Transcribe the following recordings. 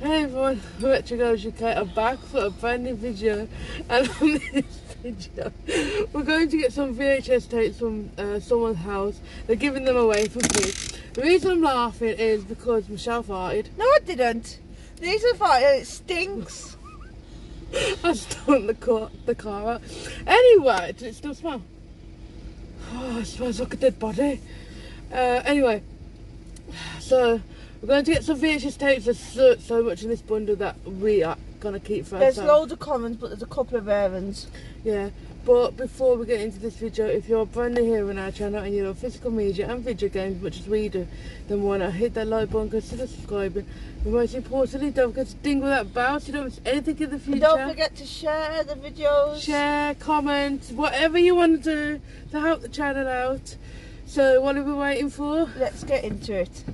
Hey everyone, Retro Girls UK are back for a brand new video and on this video we're going to get some VHS tapes from uh, someone's house. They're giving them away for free. The reason I'm laughing is because Michelle farted. No, I didn't. These are fine. It stinks. I stunk the car, the car out. Anyway, does it still smell? Oh, it smells like a dead body. Uh, anyway, so we're going to get some VHS tapes. There's so, so much in this bundle that we are going to keep for There's ourselves. loads of comments, but there's a couple of errands. Yeah, but before we get into this video, if you're brand new here on our channel and you love physical media and video games much as we do, then why not hit that like button, consider subscribing, and most importantly, don't forget to dingle that bell so you don't miss anything in the future. don't forget to share the videos. Share, comment, whatever you want to do to help the channel out. So what are we waiting for? Let's get into it.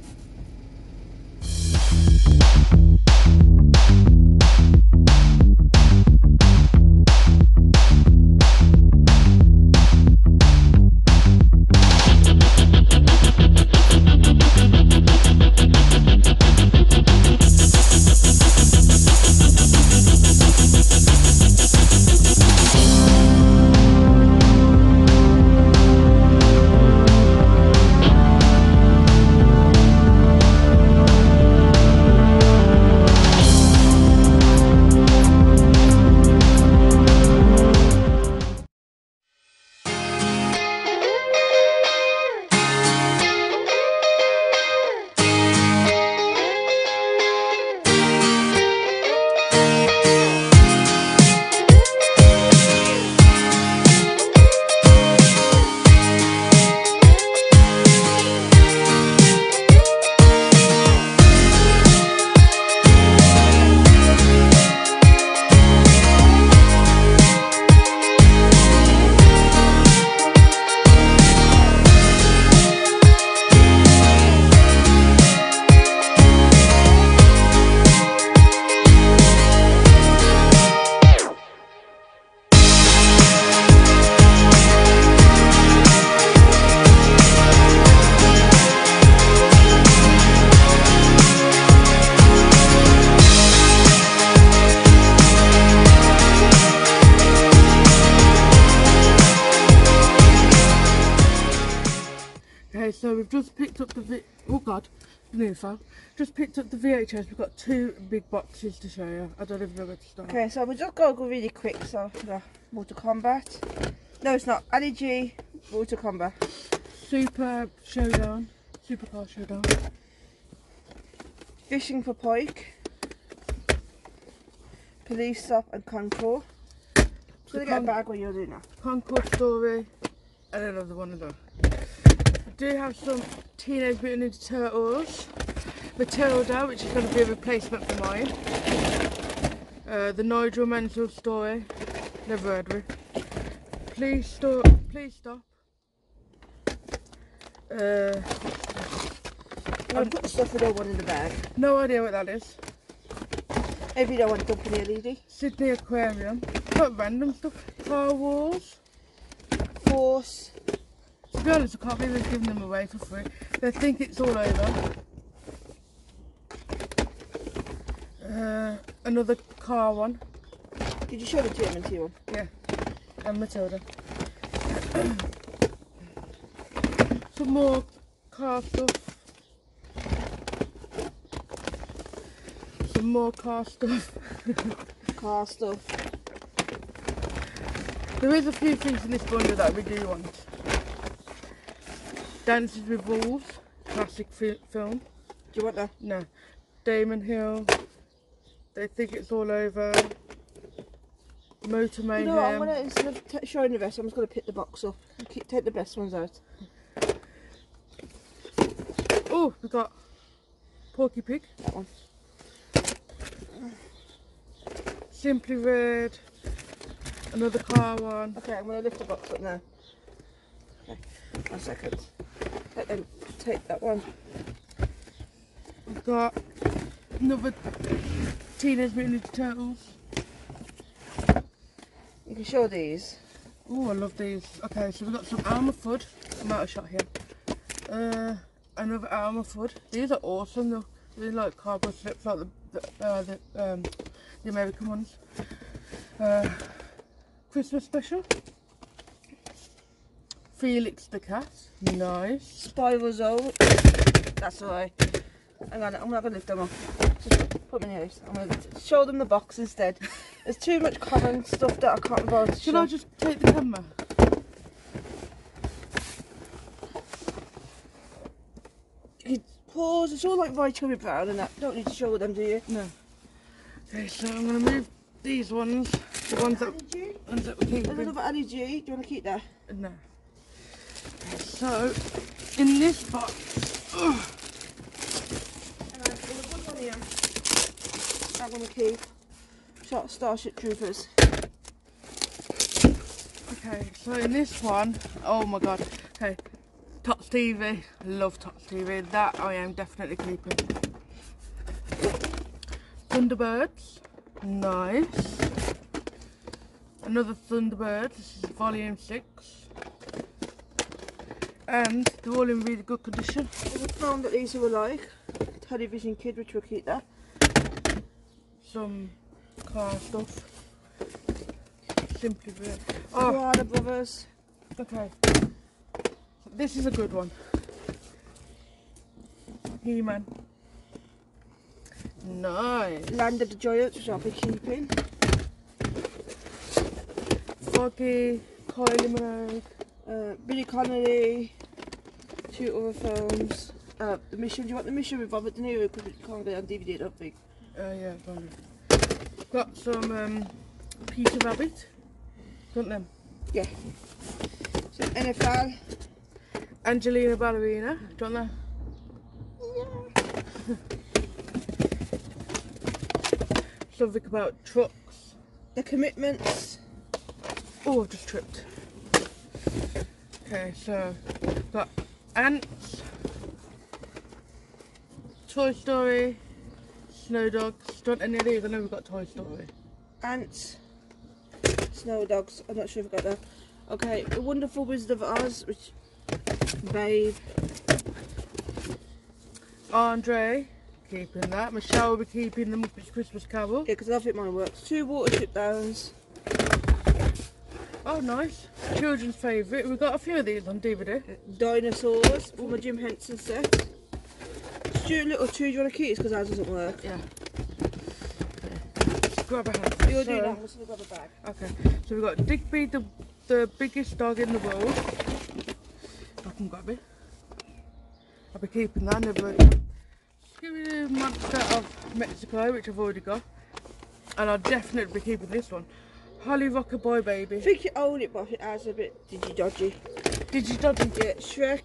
Okay, so we've just picked up the V. Oh God, new phone. Just picked up the VHS. We've got two big boxes to show you. I don't even know where to start. Okay, so we'll just go, go really quick. So, the Mortal Kombat. No, it's not. Ali G, Mortal Kombat. Super Showdown. Supercar Showdown. Fishing for Pike. Police Stop and Concorde. I'm gonna get a bag while you're doing that. Concorde Story. And another one of them. I do have some Teenage Mutant Ninja Turtles. Matilda, which is going to be a replacement for mine. Uh, the Nigel Mansell story. Never heard of it. Please stop. Please stop. Uh, gonna put the stuff we don't want in the bag. no idea what that is. Maybe you don't want to dump in the LED. Sydney Aquarium. Quite random stuff. Car Wars. Force. To be honest, I can't believe they're giving them away for free. They think it's all over. Uh, another car one. Did you show the TMNT one? Yeah. And Matilda. Some more car stuff. Some more car stuff. Car stuff. There is a few things in this bundle that we do want. Dances with Wolves, classic fi- film. Do you want that? No. Damon Hill. They think it's all over. Motor You Mayhem. know what, I'm gonna, instead of showing the rest, I'm just gonna pick the box up and keep, take the best ones out. Oh, we got Porky Pig. That one. Simply Red. Another car one. Okay, I'm gonna lift the box up now. One second. Let them take that one. We've got another Teenage Mutant Ninja Turtles. You can show these. Oh, I love these. Okay, so we've got some Armour Food. I'm out of shot here. Uh, another Armour Food. These are awesome though. They're like cardboard slips, like the the, uh, the, um, the American ones. Uh, Christmas special. Felix the cat. Nice. Spyrozo. That's alright. Hang on, I'm not going to lift them up. Just put them in here. I'm going to show them the box instead. There's too much common stuff that I can't bother to Should. I just take the camera? You pause. It's all like Vitamin Brown and that. Don't need to show them, do you? No. Okay, so I'm gonna move these ones, the ones that, ones that we're There's keeping. another Ali G. Do you want to keep that? No. So, in this box, ugh, a good one keep. Shot Starship Troopers. okay, so in this one, oh my god, okay, Tots TV, love Tots TV, that I am definitely keeping. Thunderbirds, nice. Another Thunderbird, this is volume 6. And they're all in really good condition. We found that these were like television kid, which we'll keep that. some car stuff. Simply brilliant. Oh, Koala Brothers. okay. This is a good one. He-Man. Nice. Land of the Giants, which I'll be keeping. Foggy, Kylie Minogue. Uh, Billy Connolly. Two other films. Uh, the Mission. Do you want the Mission with Robert De Niro? Because it can't get on DVD, I don't think. Uh, yeah, probably. Got some um, Peter Rabbit. Got them. Yeah. So NFL. Angelina Ballerina. Do you want that? Something about trucks. The Commitments. Oh, I've just tripped. Okay, so got Antz, Toy Story, Snow Dogs. Don't any of these? I know we've got Toy Story. Antz. Snow Dogs. I'm not sure if I got that. Okay, The Wonderful Wizard of Oz, which. Babe. Andre, keeping that. Michelle will be keeping the Muppets Christmas Carol. Yeah, because I think mine works. Two Watership Downs. Oh, nice. Children's favourite. We've got a few of these on DVD. Dinosaurs for my Jim Henson set. Stuart Little 2, do you want to keep this because ours doesn't work? Yeah. Okay. Grab a hand. You're So- doing that, I'm just going to grab a bag. Okay, so we've got Digby, the, the biggest dog in the world. I can grab it. I'll be keeping that. Never. Give me the monster of Mexico, which I've already got. And I'll definitely be keeping this one. Hollyrock-a-Bye Baby. I think you own it, but it has a bit digi dodgy. Did you dodgy? Yeah, Shrek.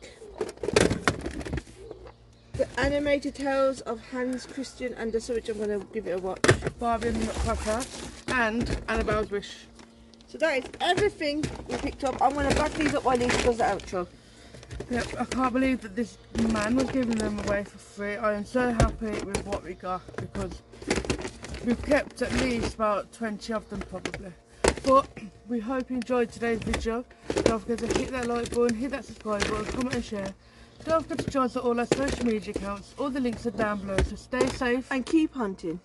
The animated tales of Hans Christian Andersen, which I'm going to give it a watch. Barbie and the Nutcracker. And Annabelle's Wish. So that is everything we picked up. I'm going to back these up while Lisa does the outro. Yep, I can't believe that this man was giving them away for free. I am so happy with what we got because we've kept at least about 20 of them probably. But we hope you enjoyed today's video. Don't forget to hit that like button, hit that subscribe button, comment and share. Don't forget to join us on all our social media accounts. All the links are down below, so stay safe. And keep hunting.